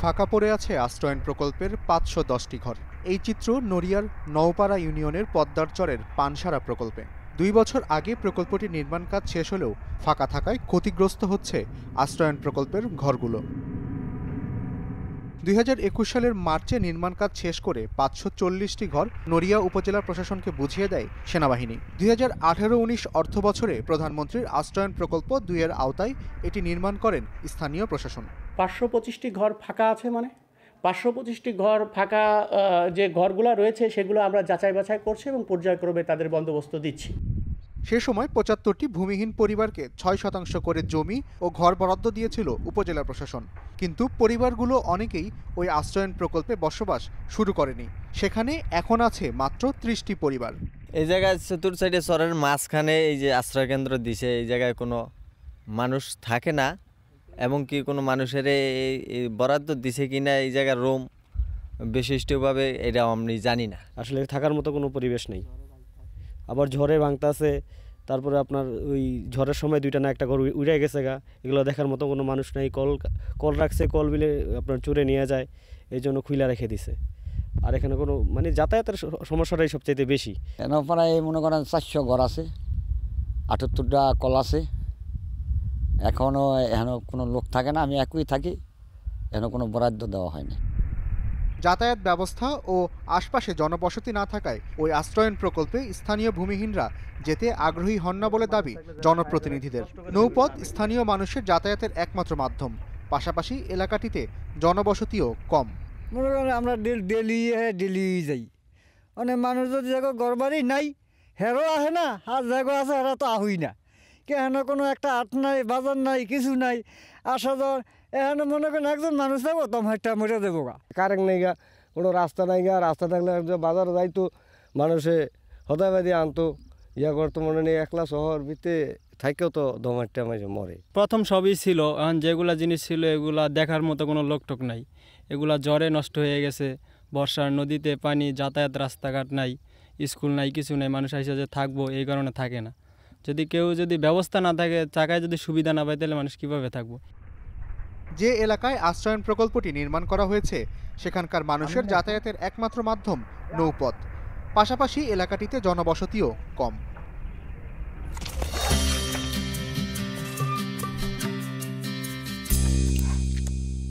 ফাঁকা পড়ে আছে আশ্রয়ন প্রকল্পের পাঁচশো দশটি ঘর। এই চিত্র নড়িয়ার নওপাড়া ইউনিয়নের পদ্মারচরের পানসারা প্রকল্পে। দুই বছর আগে প্রকল্পটির নির্মাণ কাজ শেষ হলেও ফাঁকা থাকায় ক্ষতিগ্রস্ত হচ্ছে আশ্রয়ন প্রকল্পের ঘরগুলো। দুই হাজার একুশ সালের মার্চে নির্মাণ কাজ শেষ করে পাঁচশো চল্লিশটি ঘর নড়িয়া উপজেলা প্রশাসনকে বুঝিয়ে দেয় সেনাবাহিনী। দুই হাজার আঠারো উনিশ অর্থ বছরে প্রধানমন্ত্রীর আশ্রয়ন প্রকল্প দুইয়ের আওতায় এটি নির্মাণ করেন স্থানীয় প্রশাসন। পাঁচশো পঁচিশটি ঘর ফাঁকা আছে মানে? পাঁচশো পঁচিশটি ঘর ফাঁকা যে ঘরগুলো রয়েছে সেগুলো আমরা যাচাই বাছাই করছি এবং পর্যায়ক্রমে তাদের বন্দোবস্ত দিচ্ছি। সে সময় পঁচাত্তরটি ভূমিহীন পরিবারকে ছয় শতাংশ করে জমি ও ঘর বরাদ্দ দিয়েছিল উপজেলা প্রশাসন। কিন্তু পরিবারগুলো অনেকেই ওই আশ্রয়ন প্রকল্পে বসবাস শুরু করেনি। সেখানে এখন আছে মাত্র ত্রিশটি পরিবার। এই জায়গায় চতুর সাইডে চরের মাঝখানে এই যে আশ্রয় কেন্দ্র দিছে এই জায়গায় কোনো মানুষ থাকে না। এবং কি কোনো মানুষের বরাদ্দ দিছে কি না এই জায়গার রুম? বিশিষ্টভাবে এটা আমি জানি না। আসলে থাকার মতো কোনো পরিবেশ নেই। আবার ঝড়ে ভাঙতাছে তারপরে আপনার ওই ঝড়ের সময় দুইটা না একটা ঘর উড়ে গেছে গা। এগুলো দেখার মতো কোনো মানুষ নেই। কল কল রাখছে কল বিলে আপনার চুরে নিয়ে যায় এই জন্য খুইলা রেখে দিছে। আর এখানে কোনো মানে যাতায়াতের সমস্যাটাই সবচেয়ে বেশি। এন প্রায় মনে করেন চারশো ঘর আছে আটাত্তরটা কল আছে। এখনও এখনও কোনো লোক থাকে না আমি একই থাকি এখনও কোনো বরাদ্দ দেওয়া হয়নি। যাতায়াত ব্যবস্থা ও আশপাশে জনবসতি না থাকায় ওই আশ্রয়ন প্রকল্পে স্থানীয় ভূমিহীনরা যেতে আগ্রহী হন না বলে দাবি জনপ্রতিনিধিদের। নৌপথ স্থানীয় মানুষের যাতায়াতের একমাত্র মাধ্যম। পাশাপাশি এলাকাটিতে জনবসতিও কম। মনে করেন আমরা ডেলি ডেলি যাই। মানে মানুষ যদি জায়গা ঘর নাই হেরো আহে না আর জায়গা আছে হেরা তো আহুই না। কে হেন কোনো একটা আট নাই বাজার নাই কিছু নাই। আসা যাওয়ার এখানে মনে করেন একজন মানুষ থাকব তম একটা মরে দেবো গা। কারেন্ট নেই গা কোনো রাস্তা নাই গা রাস্তা থাকলে একজন বাজারে যাইতো মানুষে হদাবাদি আনতো ইয়া করতো মনে নেই একলা শহর ভিতরে থাকেও তো দমারটা মাঝে মরে। প্রথম সবই ছিল এখন যেগুলা জিনিস ছিল এগুলা দেখার মতো কোনো লোকটোক নাই। এগুলা জ্বরে নষ্ট হয়ে গেছে বর্ষার নদীতে পানি যাতায়াত রাস্তাঘাট নাই স্কুল নাই কিছু নাই মানুষ এসে যে থাকব এই কারণে থাকে না। যদি কেউ যদি ব্যবস্থা না থাকে চাকায় যদি সুবিধা না পায় তাহলে মানুষ কীভাবে থাকব? যে এলাকায় আশ্রয়ন প্রকল্পটি নির্মাণ করা হয়েছে সেখানকার মানুষের যাতায়াতের একমাত্র মাধ্যম নৌপথ। পাশাপাশি এলাকাটিতে জনবসতিও কম।